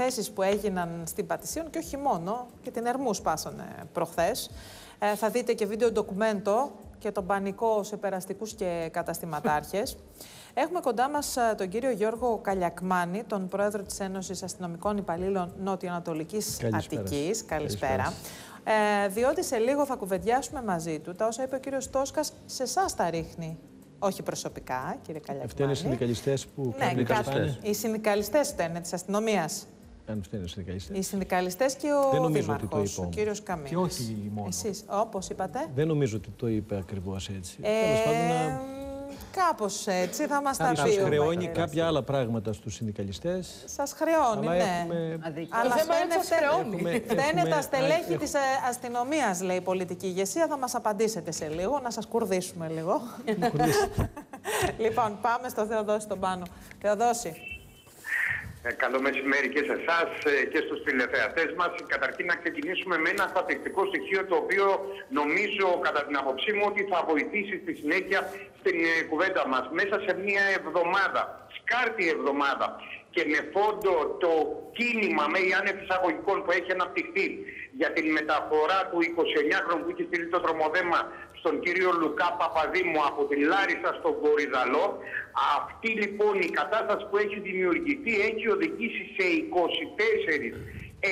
θέσεις που έγιναν στην Πατησίων και όχι μόνο, και την Ερμούς σπάσανε προχθές. Ε, θα δείτε και βίντεο ντοκουμέντο και τον πανικό σε περαστικούς και καταστηματάρχες. Έχουμε κοντά μας ε, τον κύριο Γιώργο Καλιακμάνη, τον πρόεδρο της Ένωσης Αστυνομικών Υπαλλήλων Νότιο-Ανατολικής Αττικής. Καλησπέρα. Ε, διότι σε λίγο θα κουβεντιάσουμε μαζί του τα όσα είπε ο κύριος Τόσκας σε εσάς τα ρίχνει. Όχι προσωπικά, κύριε Καλιακμάνη. Αυτοί είναι οι συνδικαλιστές που ναι, κάνουν κάτι. Οι συνδικαλιστές φταίνε της αστυνομίας. Αν φταίνε οι συνδικαλιστές. Οι συνδικαλιστές και ο Δήμαρχος, ο κύριος Καμίνης. Και όχι μόνο. Εσείς, όπως είπατε. Δεν νομίζω ότι το είπε ακριβώς έτσι. Ε, Τέλος πάντων, να... Κάπως έτσι θα μας τα πει. Σα χρεώνει κάποια άλλα πράγματα στους συνδικαλιστές. Σας χρεώνει, αλλά ναι. Έχουμε... Αλλά φταίνε, φταίνε τα στελέχη της αστυνομίας, λέει η πολιτική ηγεσία. Θα μας απαντήσετε σε λίγο, να σας κουρδίσουμε λίγο. λοιπόν, πάμε στο Θεοδόση τον πάνω. Θεοδόση. Ε, καλό μεσημέρι και σε εσάς ε, και στους τηλεθεατές μας. Καταρχήν να ξεκινήσουμε με ένα στατιστικό στοιχείο το οποίο νομίζω κατά την άποψή μου ότι θα βοηθήσει στη συνέχεια στην ε, κουβέντα μας. Μέσα σε μία εβδομάδα, σκάρτη εβδομάδα και με φόντο το κίνημα με άνευ εισαγωγικών που έχει αναπτυχθεί για την μεταφορά του 29χρονου που είχε στείλει το τρομοδέμα στον κύριο Λουκά Παπαδήμου από την Λάρισα στον Κορυδαλό. Αυτή λοιπόν η κατάσταση που έχει δημιουργηθεί έχει οδηγήσει σε 24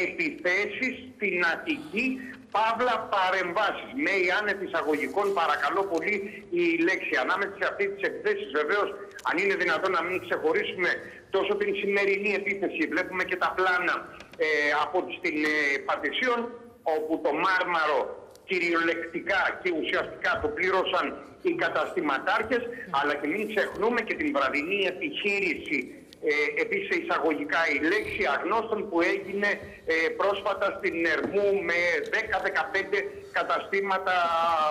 επιθέσεις στην Αττική παύλα παρεμβάσεις. Με η άνευ εισαγωγικών παρακαλώ πολύ η λέξη. Ανάμεσα σε αυτή τις επιθέσεις βεβαίως αν είναι δυνατόν να μην ξεχωρίσουμε τόσο την σημερινή επίθεση. Βλέπουμε και τα πλάνα ε, από την ε, Πατησίων όπου το Μάρμαρο κυριολεκτικά και ουσιαστικά το πλήρωσαν οι καταστηματάρχες αλλά και μην ξεχνούμε και την βραδινή επιχείρηση ε, επίσης εισαγωγικά η λέξη αγνώστων που έγινε ε, πρόσφατα στην Ερμού με 10-15 καταστήματα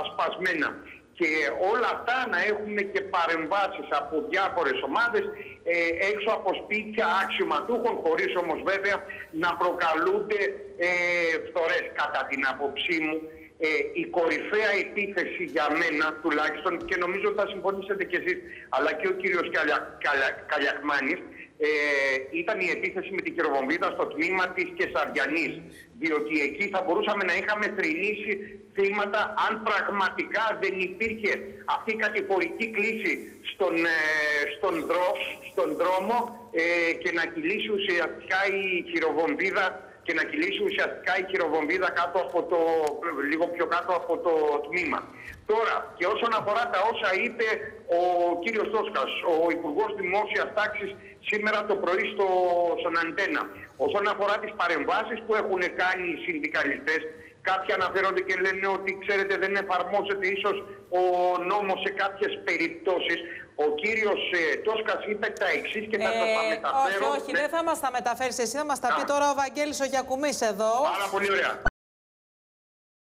σπασμένα. Και όλα αυτά να έχουμε και παρεμβάσεις από διάφορες ομάδες ε, έξω από σπίτια αξιωματούχων, χωρίς όμως βέβαια να προκαλούνται ε, φθορές κατά την άποψή μου. Ε, η κορυφαία επίθεση για μένα τουλάχιστον και νομίζω ότι θα συμφωνήσετε κι εσείς αλλά και ο κύριος Καλια, Καλια, Καλιακμάνης ε, ήταν η επίθεση με την χειροβομβίδα στο τμήμα της Κεσαριανής διότι εκεί θα μπορούσαμε να είχαμε θρυνήσει θύματα αν πραγματικά δεν υπήρχε αυτή η κατηφορική κλίση στον, ε, στον, στον δρόμο ε, και να κυλήσει ουσιαστικά η χειροβομβίδα και να κυλήσει ουσιαστικά η χειροβομβίδα κάτω από το, λίγο πιο κάτω από το τμήμα. Τώρα, και όσον αφορά τα όσα είπε ο κύριος Τόσκας, ο Υπουργός Δημόσιας Τάξης σήμερα το πρωί στο, στον Αντένα, όσον αφορά τις παρεμβάσεις που έχουν κάνει οι συνδικαλιστές, Κάποιοι αναφέρονται και λένε ότι ξέρετε δεν εφαρμόζεται ίσως ο νόμος σε κάποιες περιπτώσεις. Ο κύριος ε, Τόσκας είπε τα εξής και θα ε, τα μεταφέρω. Όχι, όχι, δεν θα μας τα μεταφέρεις εσύ, θα μας τα πει τώρα ο Βαγγέλης ο Γιακουμής εδώ. Πάρα πολύ ωραία.